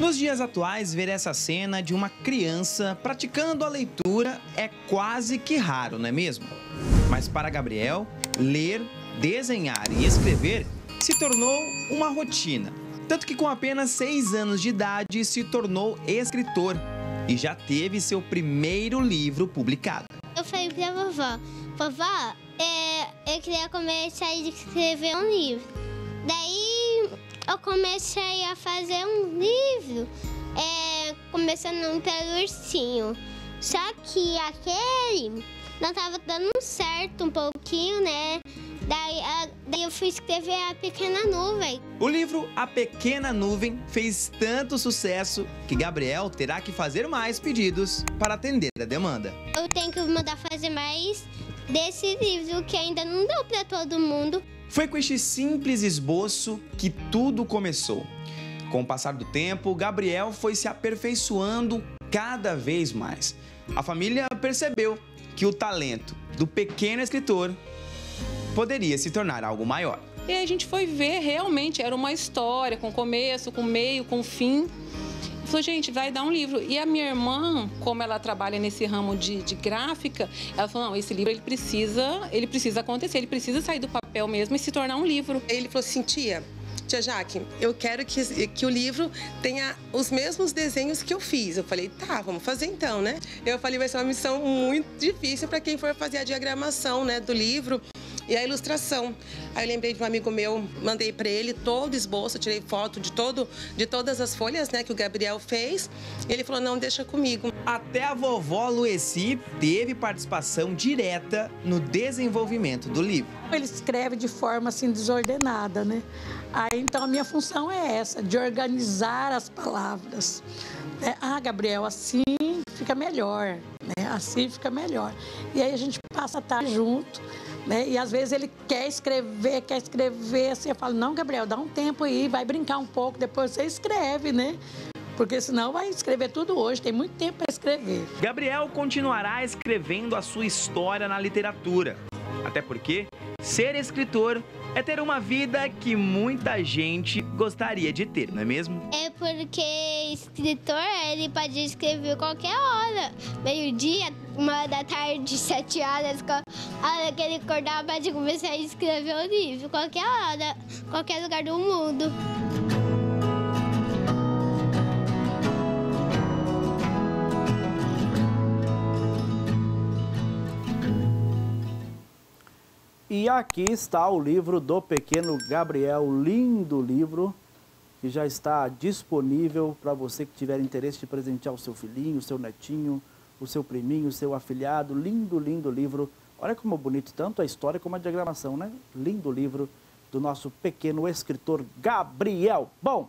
Nos dias atuais, ver essa cena de uma criança praticando a leitura é quase que raro, não é mesmo? Mas para Gabriel, ler, desenhar e escrever se tornou uma rotina. Tanto que com apenas seis anos de idade se tornou escritor e já teve seu primeiro livro publicado. Eu falei pra vovó, vovó, é, eu queria começar a escrever um livro. Daí eu comecei a fazer um livro, é, começando pelo ursinho. Só que aquele não tava dando certo um pouquinho, né? Daí, a, daí eu fui escrever A Pequena Nuvem. O livro A Pequena Nuvem fez tanto sucesso que Gabriel terá que fazer mais pedidos para atender a demanda. Eu tenho que mandar fazer mais desse livro que ainda não deu para todo mundo. Foi com este simples esboço que tudo começou. Com o passar do tempo, Gabriel foi se aperfeiçoando cada vez mais. A família percebeu que o talento do pequeno escritor poderia se tornar algo maior. E a gente foi ver, realmente era uma história, com começo, com meio, com fim. Falou, gente, vai dar um livro. E a minha irmã, como ela trabalha nesse ramo de, de gráfica, ela falou, não, esse livro ele precisa, ele precisa acontecer, ele precisa sair do papel mesmo e se tornar um livro. Ele falou assim, tia, tia Jaque, eu quero que, que o livro tenha os mesmos desenhos que eu fiz. Eu falei, tá, vamos fazer então, né? Eu falei, vai ser uma missão muito difícil para quem for fazer a diagramação, né, do livro e a ilustração. Aí eu lembrei de um amigo meu, mandei para ele todo o esboço, tirei foto de todo de todas as folhas, né, que o Gabriel fez. E ele falou: "Não, deixa comigo". Até a vovó Lueci teve participação direta no desenvolvimento do livro. Ele escreve de forma assim desordenada, né? Aí então a minha função é essa, de organizar as palavras. É, ah, Gabriel, assim fica melhor, né? Assim fica melhor. E aí a gente passa a estar junto né? E às vezes ele quer escrever, quer escrever, assim, eu falo, não, Gabriel, dá um tempo aí, vai brincar um pouco, depois você escreve, né? Porque senão vai escrever tudo hoje, tem muito tempo para escrever. Gabriel continuará escrevendo a sua história na literatura. Até porque ser escritor é ter uma vida que muita gente gostaria de ter, não é mesmo? É porque escritor, ele pode escrever qualquer hora. Meio-dia, uma da tarde, sete horas, a hora que ele acordar, pode começar a escrever o livro. Qualquer hora, qualquer lugar do mundo. E aqui está o livro do pequeno Gabriel, lindo livro, que já está disponível para você que tiver interesse de presentear o seu filhinho, o seu netinho, o seu priminho, o seu afilhado. Lindo, lindo livro. Olha como bonito tanto a história como a diagramação, né? Lindo livro do nosso pequeno escritor Gabriel. Bom...